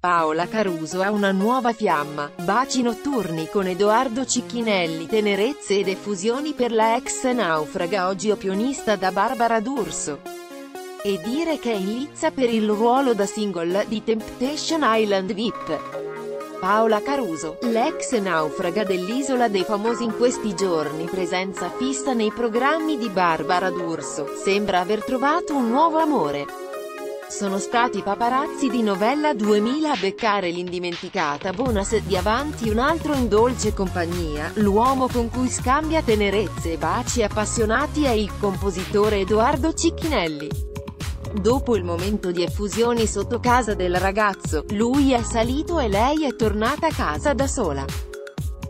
Paola Caruso ha una nuova fiamma, baci notturni con Edoardo Cicchinelli tenerezze ed effusioni per la ex naufraga oggi opionista da Barbara D'Urso. E dire che è in lizza per il ruolo da single di Temptation Island VIP. Paola Caruso, l'ex naufraga dell'Isola dei Famosi in questi giorni presenza fissa nei programmi di Barbara D'Urso, sembra aver trovato un nuovo amore. Sono stati paparazzi di Novella 2000 a beccare l'indimenticata Bonas di Avanti un altro in dolce compagnia, l'uomo con cui scambia tenerezze e baci appassionati è il compositore Edoardo Cicchinelli. Dopo il momento di effusioni sotto casa del ragazzo, lui è salito e lei è tornata a casa da sola.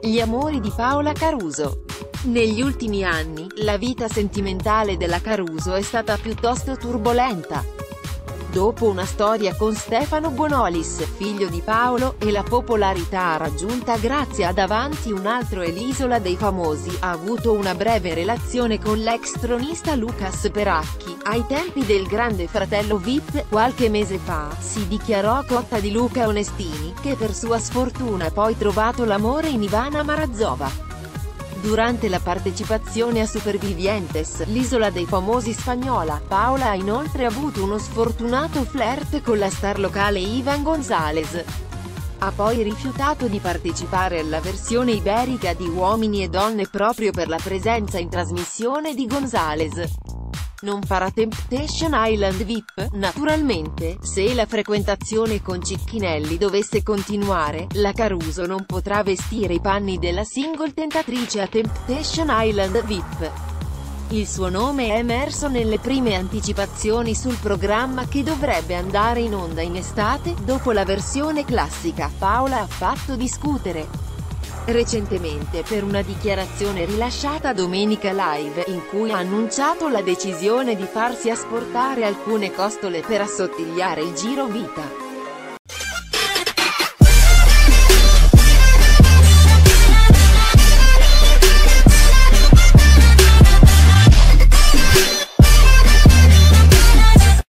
Gli amori di Paola Caruso negli ultimi anni, la vita sentimentale della Caruso è stata piuttosto turbolenta. Dopo una storia con Stefano Bonolis, figlio di Paolo, e la popolarità raggiunta grazie ad Avanti un altro e l'Isola dei Famosi, ha avuto una breve relazione con l'ex tronista Lucas Peracchi, ai tempi del Grande Fratello VIP, qualche mese fa, si dichiarò cotta di Luca Onestini, che per sua sfortuna ha poi trovato l'amore in Ivana Marazova. Durante la partecipazione a Supervivientes, l'isola dei famosi spagnola, Paola ha inoltre avuto uno sfortunato flirt con la star locale Ivan González. Ha poi rifiutato di partecipare alla versione iberica di Uomini e Donne proprio per la presenza in trasmissione di González. Non farà Temptation Island VIP, naturalmente, se la frequentazione con Cicchinelli dovesse continuare, la Caruso non potrà vestire i panni della single tentatrice a Temptation Island VIP. Il suo nome è emerso nelle prime anticipazioni sul programma che dovrebbe andare in onda in estate, dopo la versione classica, Paola ha fatto discutere recentemente per una dichiarazione rilasciata domenica live, in cui ha annunciato la decisione di farsi asportare alcune costole per assottigliare il giro vita.